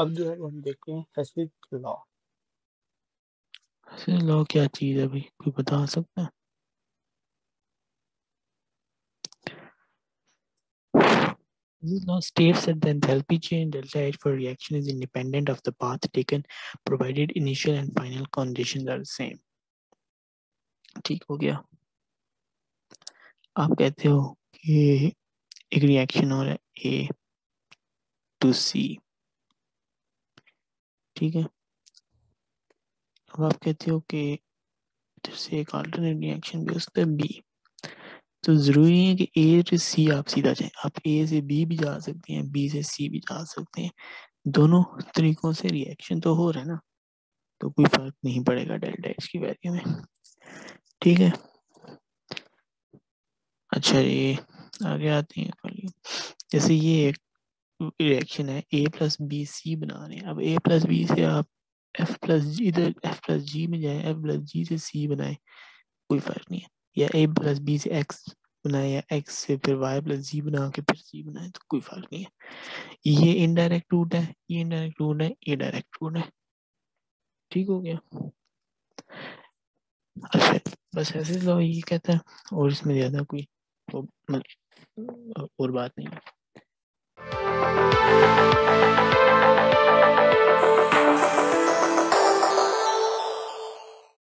अब जो है हम देखते हैं हैसिड लॉ हैसिड लॉ क्या चीज़ है भाई कोई बता सकता है This law states that the enthalpy change delta H for reaction is independent of the path taken provided initial and final conditions are the same. ठीक हो गया आप कहते हो कि एक रिएक्शन हो रहा है ए टू सी ठीक है। अब आप कहते हो कि इधर से एक अल्टरनेट रिएक्शन भी है बी तो ज़रूरी है कि ए से सी आप सीधा जाए। आप ए से बी भी जा सकते हैं बी से सी भी जा सकते हैं। दोनों तरीकों से रिएक्शन तो हो रहा है ना। तो कोई फ़र्क नहीं पड़ेगा डेल्टा एच की वैल्यू में। ठीक है। अच्छा ये आगे आते हैं। जैसे ये एक रिएक्शन है ए प्लस बी सी बना रहे हैं। अब ए प्लस बी से आप एफ़ प्लस इधर एफ़ प्लस जी में जाए एफ़ प्लस जी से सी बनाए, कोई फ़र्क नहीं है। या ए प्लस बी से एक्स बनाए, या एक्स से फिर वाई प्लस जी बना के फिर सी बनाए तो कोई फ़र्क नहीं है। ये इनडायरेक्ट रूट है, ये इनडायरेक्ट रूट है, ये डायरेक्ट रूट है। ठीक हो गया। अच्छा बस ऐसे लो ये कहता है, और इसमें ज़्यादा कोई और बात नहीं है। thank you